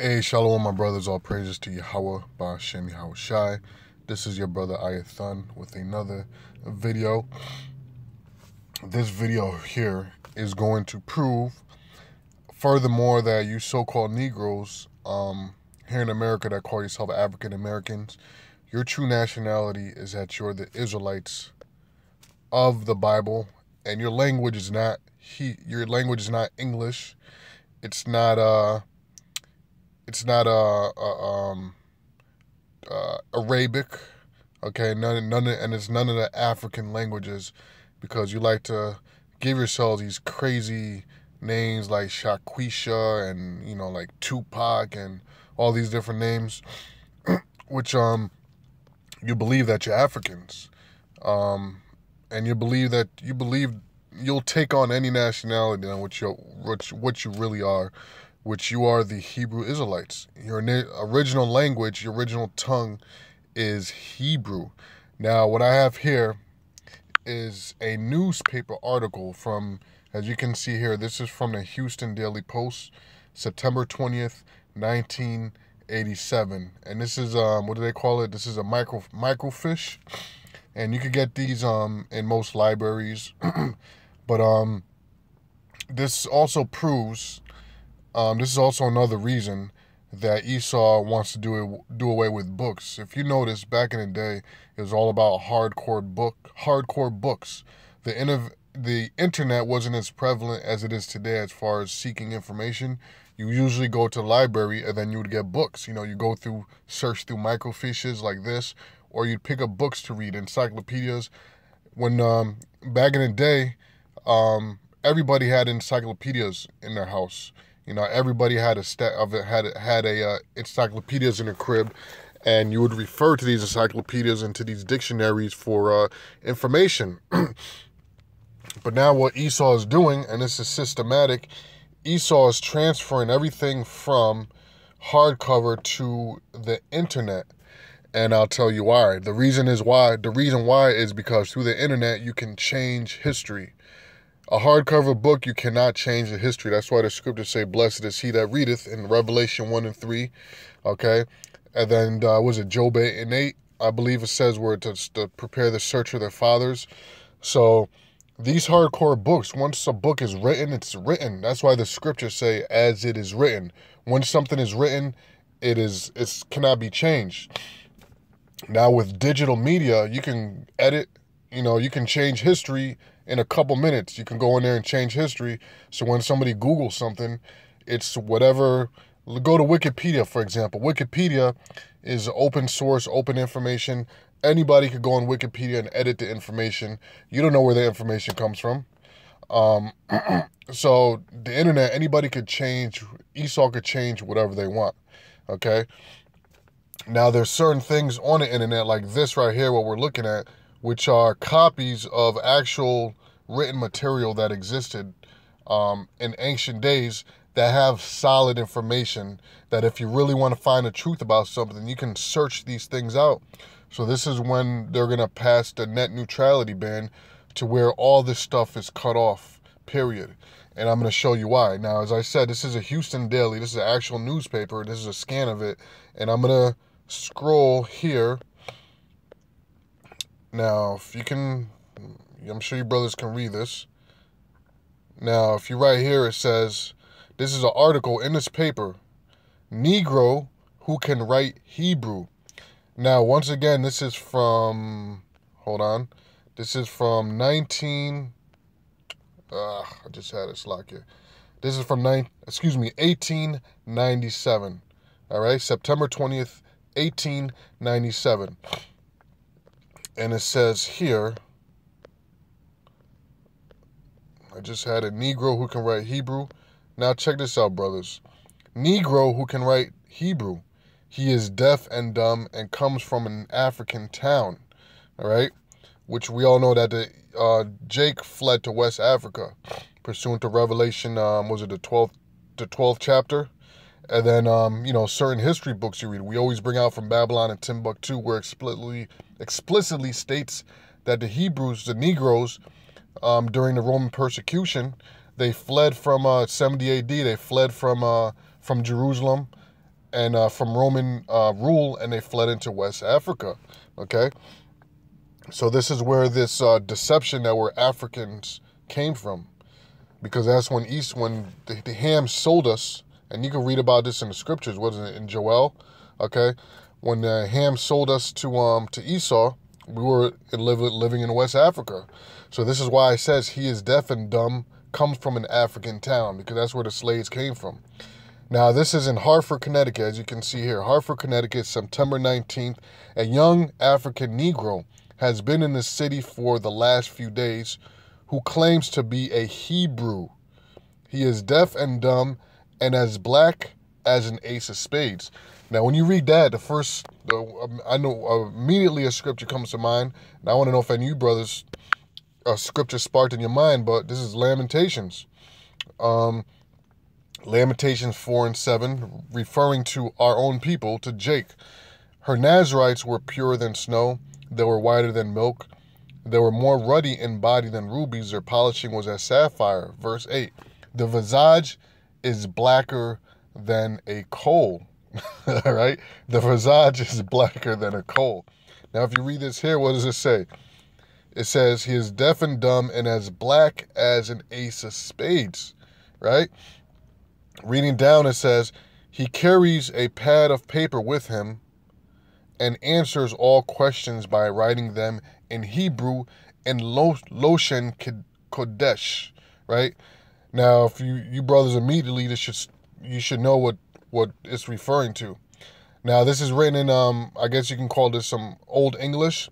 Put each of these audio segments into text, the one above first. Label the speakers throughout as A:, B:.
A: Hey, shalom, my brothers. All praises to Yahweh, Ba'ashem Yahawashi. This is your brother Ayathun with another video. This video here is going to prove, furthermore, that you so-called Negroes um, here in America that call yourself African Americans, your true nationality is that you're the Israelites of the Bible, and your language is not he. Your language is not English. It's not uh it's not a, a um, uh, Arabic, okay? None, none, and it's none of the African languages, because you like to give yourselves these crazy names like Shaquisha and you know like Tupac and all these different names, which um you believe that you're Africans, um, and you believe that you believe you'll take on any nationality on what you what, what you really are which you are the Hebrew Israelites. Your original language, your original tongue is Hebrew. Now, what I have here is a newspaper article from, as you can see here, this is from the Houston Daily Post, September 20th, 1987. And this is, um, what do they call it? This is a micro microfiche. And you can get these um, in most libraries. but um, this also proves um, this is also another reason that Esau wants to do it, do away with books. If you notice, back in the day, it was all about hardcore book, hardcore books. The the internet wasn't as prevalent as it is today as far as seeking information. You usually go to the library and then you would get books. You know, you go through, search through microfiches like this, or you'd pick up books to read, encyclopedias. When um, back in the day, um, everybody had encyclopedias in their house. You know, everybody had a stat of it had had a uh, encyclopedias in their crib, and you would refer to these encyclopedias and to these dictionaries for uh, information. but now what Esau is doing, and this is systematic, Esau is transferring everything from hardcover to the internet. And I'll tell you why. The reason is why. The reason why is because through the internet you can change history. A hardcover book, you cannot change the history. That's why the scriptures say, Blessed is he that readeth in Revelation 1 and 3. Okay. And then, uh, was it Job 8 and 8? I believe it says where to, to prepare the search for their fathers. So, these hardcore books, once a book is written, it's written. That's why the scriptures say, as it is written. When something is written, it is it cannot be changed. Now with digital media, you can edit, you know, you can change history in a couple minutes. You can go in there and change history. So when somebody Googles something, it's whatever. Go to Wikipedia, for example. Wikipedia is open source, open information. Anybody could go on Wikipedia and edit the information. You don't know where the information comes from. Um, so the internet, anybody could change. Esau could change whatever they want. Okay. Now there's certain things on the internet like this right here, what we're looking at, which are copies of actual written material that existed um, in ancient days that have solid information that if you really want to find the truth about something, you can search these things out. So this is when they're going to pass the net neutrality ban to where all this stuff is cut off, period. And I'm going to show you why. Now, as I said, this is a Houston Daily. This is an actual newspaper. This is a scan of it. And I'm going to scroll here now, if you can, I'm sure you brothers can read this. Now, if you right here, it says, this is an article in this paper, Negro who can write Hebrew. Now, once again, this is from, hold on, this is from 19, uh, I just had a slack here. This is from, nine, excuse me, 1897. All right, September 20th, 1897 and it says here, I just had a Negro who can write Hebrew. Now check this out, brothers. Negro who can write Hebrew. He is deaf and dumb and comes from an African town. All right, which we all know that the uh, Jake fled to West Africa, pursuant to Revelation. Um, was it the twelfth, the twelfth chapter? And then, um, you know, certain history books you read. We always bring out from Babylon and Timbuktu, where explicitly explicitly states that the Hebrews, the Negroes, um, during the Roman persecution, they fled from uh, 70 AD. They fled from uh, from Jerusalem, and uh, from Roman uh, rule, and they fled into West Africa. Okay, so this is where this uh, deception that we're Africans came from, because that's when East when the, the Ham sold us, and you can read about this in the scriptures. Wasn't it in Joel? Okay, when the Ham sold us to um to Esau, we were in, living in West Africa. So this is why it says he is deaf and dumb comes from an African town because that's where the slaves came from. Now, this is in Hartford, Connecticut, as you can see here. Hartford, Connecticut, September 19th. A young African Negro has been in the city for the last few days who claims to be a Hebrew. He is deaf and dumb and as black as an ace of spades. Now, when you read that, the first, uh, I know uh, immediately a scripture comes to mind. And I want to know if any of you brothers, a scripture sparked in your mind, but this is Lamentations. Um, Lamentations 4 and 7, referring to our own people, to Jake. Her Nazarites were purer than snow, they were whiter than milk, they were more ruddy in body than rubies, their polishing was as sapphire. Verse 8, the visage is blacker than a coal. All right? The visage is blacker than a coal. Now, if you read this here, what does it say? It says, He is deaf and dumb and as black as an ace of spades. Right? Reading down, it says, He carries a pad of paper with him and answers all questions by writing them in Hebrew and Lashon Kodash. Right? Now, if you, you brothers immediately, this should, you should know what what it's referring to. Now, this is written in, um, I guess you can call this some Old English,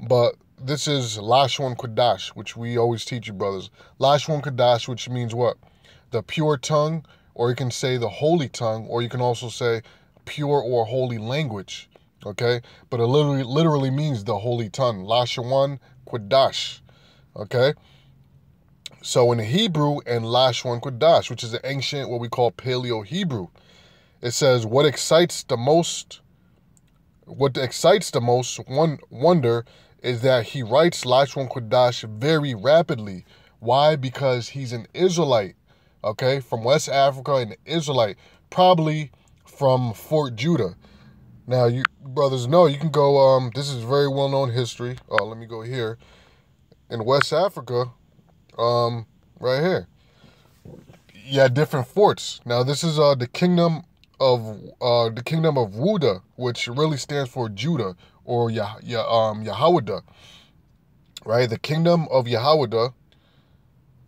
A: but this is Lashon Kodash, which we always teach you, brothers. Lashon Kodash, which means what? The pure tongue, or you can say the holy tongue, or you can also say pure or holy language. Okay? But it literally, literally means the holy tongue. Lashon Kodash. Okay? So in Hebrew and Lashon Kodash, which is the ancient, what we call Paleo Hebrew, it says what excites the most what excites the most one wonder is that he writes Lashon Kodash very rapidly. Why? Because he's an Israelite, okay, from West Africa, an Israelite, probably from Fort Judah. Now, you brothers know you can go. Um, this is very well known history. Oh, let me go here. In West Africa, um, right here, had different forts. Now, this is uh the kingdom of uh, the kingdom of Whydah, which really stands for Judah or Yah, Yah, um, Yahawada, right? The kingdom of Yahawada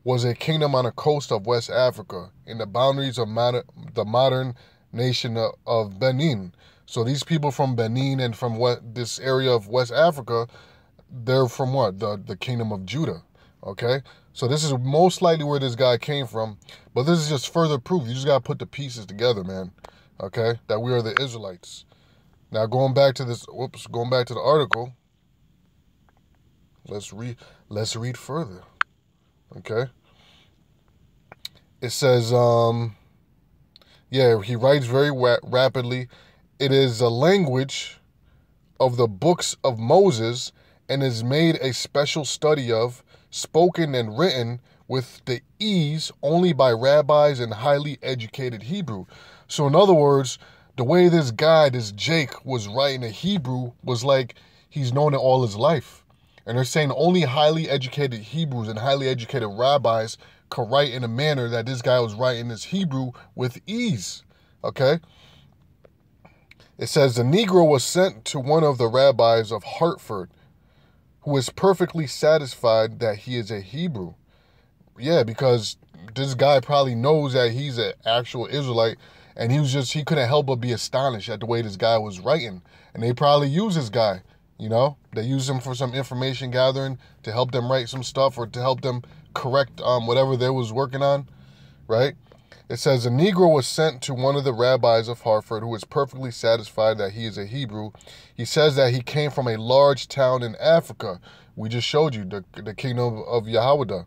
A: was a kingdom on the coast of West Africa in the boundaries of modern, the modern nation of Benin. So these people from Benin and from what this area of West Africa, they're from what? The the kingdom of Judah. Okay? So this is most likely where this guy came from, but this is just further proof. You just gotta put the pieces together, man okay, that we are the Israelites. Now going back to this, whoops, going back to the article. Let's read. Let's read further. Okay. It says, um, yeah, he writes very rapidly. It is a language of the books of Moses and is made a special study of, spoken and written with the ease only by rabbis and highly educated Hebrew. So, in other words, the way this guy, this Jake, was writing a Hebrew was like he's known it all his life. And they're saying only highly educated Hebrews and highly educated rabbis could write in a manner that this guy was writing this Hebrew with ease. Okay? It says the Negro was sent to one of the rabbis of Hartford, who is perfectly satisfied that he is a Hebrew. Yeah, because this guy probably knows that he's an actual Israelite and he was just he couldn't help but be astonished at the way this guy was writing. And they probably use this guy, you know, they use him for some information gathering to help them write some stuff or to help them correct um, whatever they was working on, right? It says a Negro was sent to one of the rabbis of Hartford who is perfectly satisfied that he is a Hebrew. He says that he came from a large town in Africa. We just showed you the, the kingdom of Yahweh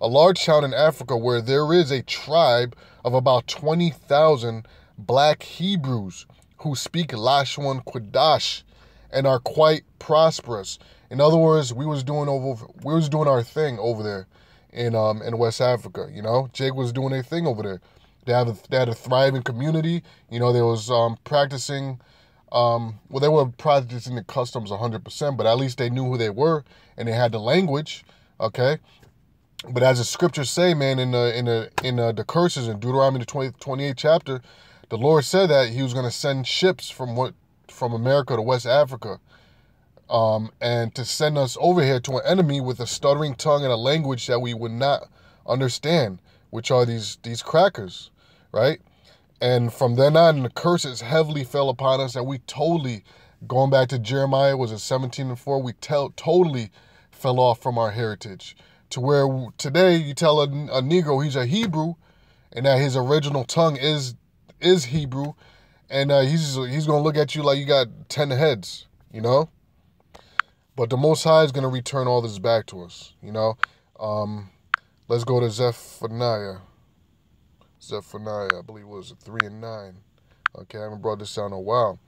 A: a large town in Africa where there is a tribe of about 20,000 black Hebrews who speak Lashon Kodash and are quite prosperous. In other words, we was doing over we was doing our thing over there in um in West Africa, you know? Jake was doing a thing over there. They have a, they had a thriving community. You know, they was um, practicing. Um, well, they were practicing the customs 100%, but at least they knew who they were and they had the language. Okay, but as the scriptures say, man, in the in the in the, the curses in Deuteronomy the 20, 28th chapter, the Lord said that He was going to send ships from what from America to West Africa, um, and to send us over here to an enemy with a stuttering tongue and a language that we would not understand, which are these these crackers, right? And from then on, the curses heavily fell upon us, and we totally, going back to Jeremiah, was it 17 and 4? We tell, totally fell off from our heritage to where today you tell a, a Negro he's a Hebrew and that his original tongue is is Hebrew, and uh, he's he's gonna look at you like you got ten heads, you know. But the Most High is gonna return all this back to us, you know. Um, let's go to Zephaniah. Zephaniah, I believe was three and nine. Okay, I haven't brought this down in a while.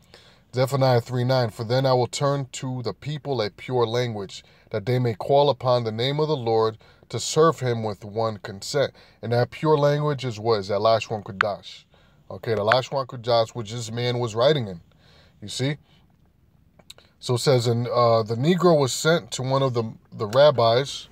A: Zephaniah 3 9, For then I will turn to the people a pure language, that they may call upon the name of the Lord to serve him with one consent. And that pure language is what? Is that Lashon Kodash. Okay, the Lashon Kodash, which this man was writing in. You see? So it says, and uh, the Negro was sent to one of the, the rabbis,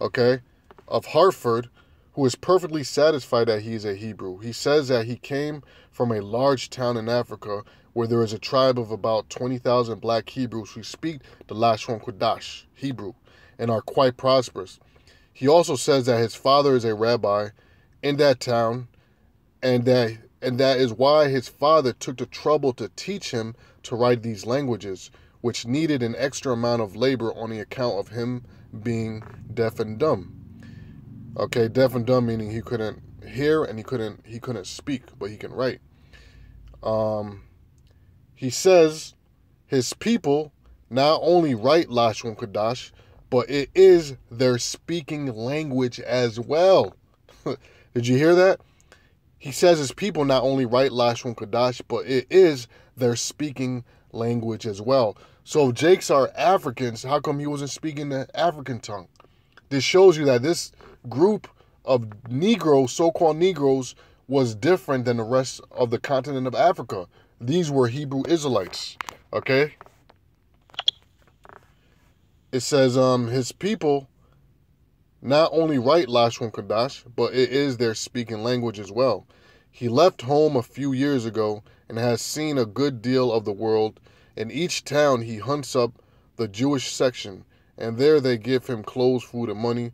A: okay, of Hartford, who is perfectly satisfied that he is a Hebrew. He says that he came from a large town in Africa where there is a tribe of about 20,000 black Hebrews who speak the Lashon Kodash, Hebrew, and are quite prosperous. He also says that his father is a rabbi in that town, and that and that is why his father took the trouble to teach him to write these languages, which needed an extra amount of labor on the account of him being deaf and dumb. Okay, deaf and dumb meaning he couldn't hear and he couldn't he couldn't speak, but he can write. Um, he says his people not only write Lashon Kodash, but it is their speaking language as well. Did you hear that? He says his people not only write Lashon Kodash, but it is their speaking language as well. So if Jakes are Africans, how come he wasn't speaking the African tongue? This shows you that this group of Negroes, so-called Negroes, was different than the rest of the continent of Africa. These were Hebrew Israelites. Okay? It says um his people not only write Lashon Kodash, but it is their speaking language as well. He left home a few years ago and has seen a good deal of the world. In each town, he hunts up the Jewish section, and there they give him clothes, food, and money.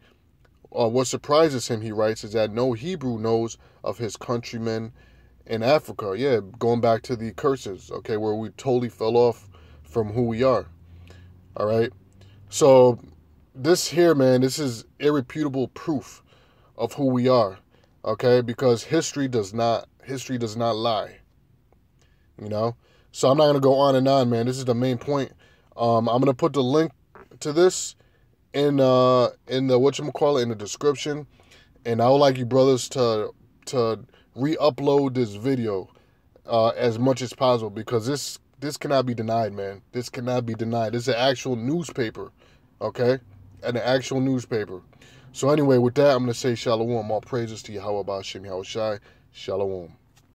A: Uh, what surprises him, he writes, is that no Hebrew knows of his countrymen in Africa, yeah, going back to the curses, okay, where we totally fell off from who we are. All right. So this here, man, this is irrefutable proof of who we are. Okay, because history does not history does not lie. You know? So I'm not gonna go on and on, man. This is the main point. Um, I'm gonna put the link to this in uh in the what you call it in the description. And I would like you brothers to to re-upload this video uh, as much as possible because this this cannot be denied, man. This cannot be denied. Is an actual newspaper, okay? And an actual newspaper. So anyway, with that, I'm going to say shalom. All praises to Yahweh Ba'ashem Yahawashi. Shalom.